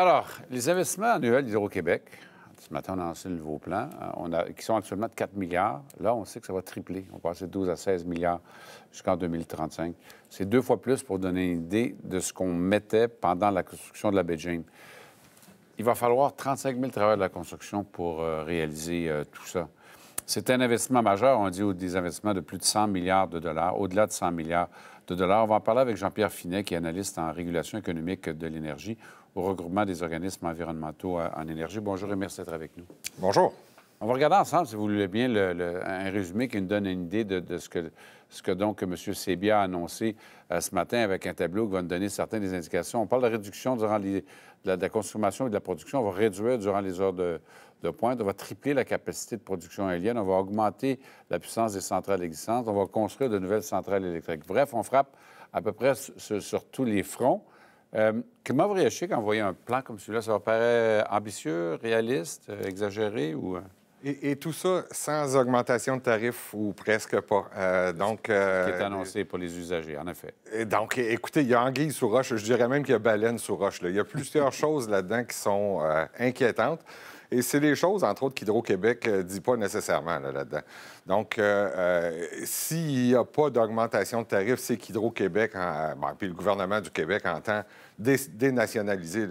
Alors, les investissements annuels d'Hydro-Québec, ce matin, on a lancé le nouveau plan, euh, qui sont actuellement de 4 milliards. Là, on sait que ça va tripler. On va passer de 12 à 16 milliards jusqu'en 2035. C'est deux fois plus pour donner une idée de ce qu'on mettait pendant la construction de la baie. Il va falloir 35 000 travailleurs de la construction pour euh, réaliser euh, tout ça. C'est un investissement majeur. On dit des investissements de plus de 100 milliards de dollars, au-delà de 100 milliards de dollars. On va en parler avec Jean-Pierre Finet, qui est analyste en régulation économique de l'énergie au regroupement des organismes environnementaux en énergie. Bonjour et merci d'être avec nous. Bonjour. On va regarder ensemble, si vous voulez bien, un résumé qui nous donne une idée de, ce, que, ce que donc M. Sébia a annoncé euh, ce matin avec un tableau qui va nous donner certaines des indications. On parle de réduction durant de, la, consommation et de la production. On va réduire durant les heures de, pointe. On va tripler la capacité de production éolienne. On va augmenter la puissance des centrales existantes. On va construire de nouvelles centrales électriques. Bref, on frappe à peu près sur tous les fronts. Euh, comment vous réagissez quand vous voyez un plan comme celui-là? Ça vous paraît ambitieux, réaliste, euh, exagéré ou... Euh? Et, tout ça sans augmentation de tarifs ou presque pas. donc, qui est annoncé pour les usagers, en effet. donc, écoutez, il y a anguille sous roche. Je dirais même qu'il y a baleine sous roche. Il y a plusieurs choses là-dedans qui sont inquiétantes. Et c'est des choses, entre autres, qu'Hydro-Québec ne dit pas nécessairement là-dedans. Donc, euh, euh, s'il n'y a pas d'augmentation de tarifs, c'est qu'Hydro-Québec, puis le gouvernement du Québec entend dénationaliser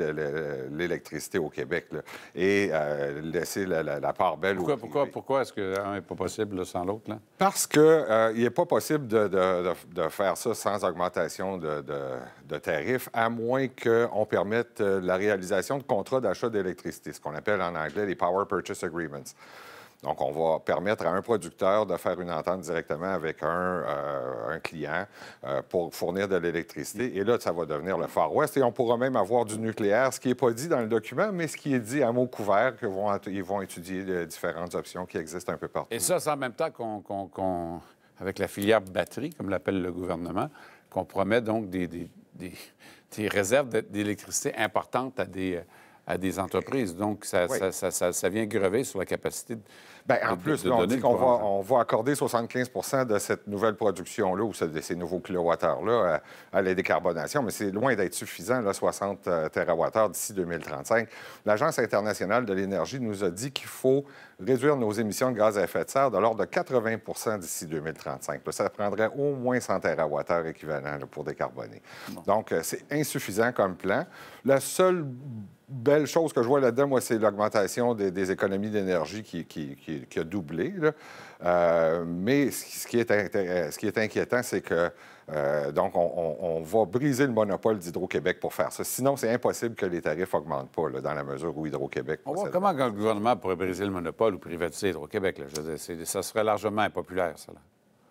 l'électricité au Québec et euh, laisser la, part belle pourquoi, Pourquoi, pourquoi est-ce que n'est pas possible sans l'autre? Parce qu'il n'est pas possible de, faire ça sans augmentation de, tarifs, à moins qu'on permette la réalisation de contrats d'achat d'électricité, ce qu'on appelle en anglais les Power Purchase Agreements. Donc, on va permettre à un producteur de faire une entente directement avec un, euh, client euh, pour fournir de l'électricité. Et là, ça va devenir le Far West. Et on pourra même avoir du nucléaire, ce qui n'est pas dit dans le document, mais ce qui est dit à mot couvert, qu'ils vont, étudier les différentes options qui existent un peu partout. Et ça, c'est en même temps qu'on, avec la filière batterie, comme l'appelle le gouvernement, qu'on promet donc des réserves d'électricité importantes à des à des entreprises. Donc, ça, ça, vient grever sur la capacité de, Bien, en plus, on dit qu'on va, on va, accorder 75 de cette nouvelle production-là ou de ces nouveaux kilowattheures-là à, la décarbonation, mais c'est loin d'être suffisant, là, 60 euh, TWh d'ici 2035. L'Agence internationale de l'énergie nous a dit qu'il faut réduire nos émissions de gaz à effet de serre de l'ordre de 80 d'ici 2035. ça prendrait au moins 100 TWh équivalent pour décarboner. Donc, euh, c'est insuffisant comme plan. La seule belle chose que je vois là-dedans, moi, c'est l'augmentation des, économies d'énergie qui, a doublé. Euh, mais ce qui est, ce qui est inquiétant, c'est que euh, donc, on, va briser le monopole d'Hydro-Québec pour faire ça. Sinon, c'est impossible que les tarifs n'augmentent pas, dans la mesure où Hydro-Québec... comment le gouvernement pourrait briser le monopole ou privatiser Hydro-Québec? Ça serait largement impopulaire, ça.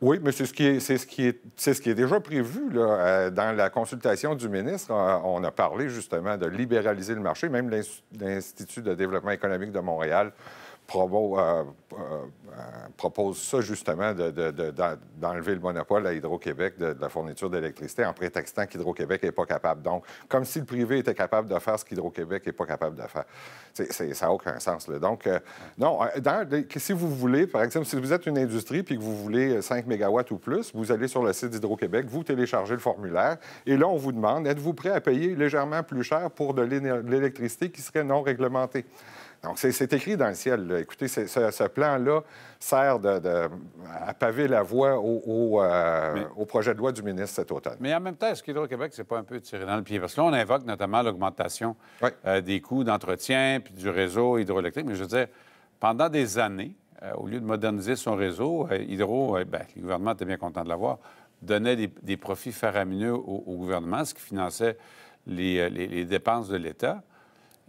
Oui, mais c'est ce, qui est, ce, qui est, ce qui est déjà prévu. Euh, dans la consultation du ministre, euh, on a parlé justement de libéraliser le marché. Même l'Institut de développement économique de Montréal euh, propose ça justement d'enlever le monopole à Hydro-Québec de, la fourniture d'électricité en prétextant qu'Hydro-Québec n'est pas capable. Donc, comme si le privé était capable de faire ce qu'Hydro-Québec n'est pas capable de faire. ça n'a aucun sens. Donc, euh, non, euh, si vous voulez, par exemple, si vous êtes une industrie puis que vous voulez 5 MW ou plus, vous allez sur le site d'Hydro-Québec, vous téléchargez le formulaire et là, on vous demande, êtes-vous prêt à payer légèrement plus cher pour de l'électricité qui serait non réglementée? Donc, c'est écrit dans le ciel. Écoutez, ce, plan-là sert de, à paver la voie euh, au, projet de loi du ministre cet automne. Mais en même temps, est-ce qu'Hydro-Québec, c'est pas un peu tiré dans le pied? Parce que là, on invoque notamment l'augmentation euh, des coûts d'entretien puis du réseau hydroélectrique. Mais je veux dire, pendant des années, euh, au lieu de moderniser son réseau, Hydro, ben, le gouvernement était bien content de l'avoir, donnait des, profits faramineux au, gouvernement, ce qui finançait les dépenses de l'État.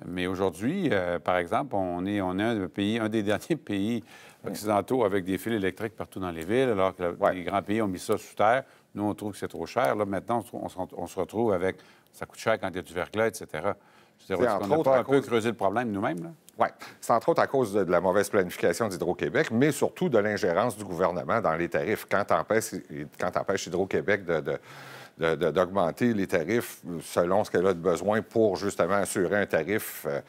Mais aujourd'hui, euh, par exemple, on est, on est un, pays, un des derniers pays occidentaux avec des fils électriques partout dans les villes, alors que les grands pays ont mis ça sous terre. Nous, on trouve que c'est trop cher. Là, maintenant, on se, retrouve avec ça coûte cher quand il y a du verglas, etc. C'est-à-dire qu'on n'a pas un peu creusé le problème nous-mêmes? Oui. C'est entre autres à cause de, la mauvaise planification d'Hydro-Québec, mais surtout de l'ingérence du gouvernement dans les tarifs. Quand empêche, quand empêche Hydro-Québec de d'augmenter les tarifs selon ce qu'elle a de besoin pour justement assurer un tarif, euh,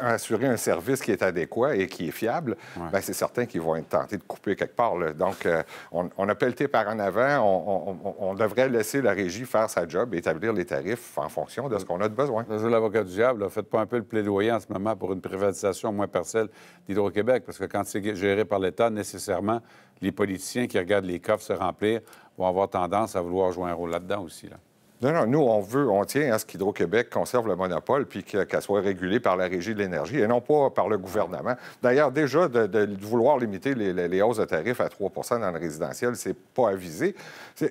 assurer un service qui est adéquat et qui est fiable, bien, c'est certain qu'ils vont être tentés de couper quelque part. Donc, euh, on, a pelleté par en avant. On, devrait laisser la régie faire sa job et établir les tarifs en fonction de ce qu'on a de besoin. L'avocat du diable, faites pas un peu le plaidoyer en ce moment pour une privatisation moins partielle d'Hydro-Québec, parce que quand c'est géré par l'État, nécessairement, les politiciens qui regardent les coffres se remplir vont avoir tendance à vouloir jouer un rôle là-dedans aussi. Là. Non, non, nous, on veut, on tient à ce qu'Hydro-Québec conserve le monopole puis qu'elle soit régulée par la Régie de l'énergie et non pas par le gouvernement. D'ailleurs, déjà, de, vouloir limiter les, hausses de tarifs à 3% dans le résidentiel, c'est pas avisé.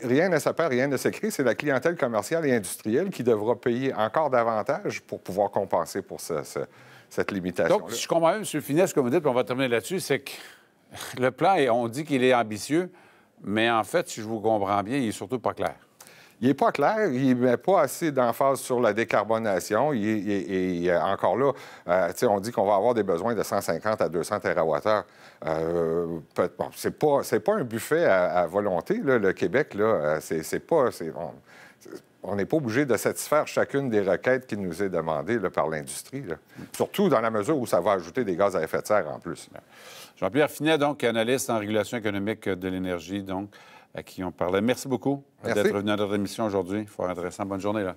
Rien ne s'appelle, rien ne s'écrit. C'est la clientèle commerciale et industrielle qui devra payer encore davantage pour pouvoir compenser pour cette limitation. Donc, je comprends bien, M. Finesse, comme vous dites, puis on va terminer là-dessus, c'est que le plan, on dit qu'il est ambitieux, mais en fait, si je vous comprends bien, il est surtout pas clair. Il n'est pas clair, il met pas assez d'emphase sur la décarbonation. Et encore là, euh, on dit qu'on va avoir des besoins de 150 à 200 TWh. Euh, bon, c'est pas, un buffet à, volonté, le Québec. Euh, pas... on n'est pas obligé de satisfaire chacune des requêtes qui nous est demandée par l'industrie. Surtout dans la mesure où ça va ajouter des gaz à effet de serre en plus. Jean-Pierre Finet, donc, analyste en régulation économique de l'énergie, donc, à qui on parlait. Merci beaucoup d'être venu à notre émission aujourd'hui. Fort intéressant. Bonne journée. Là.